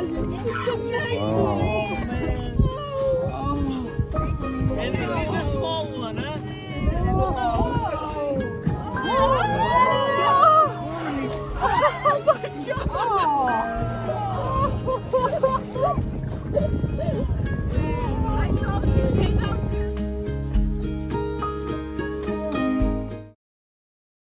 我人家不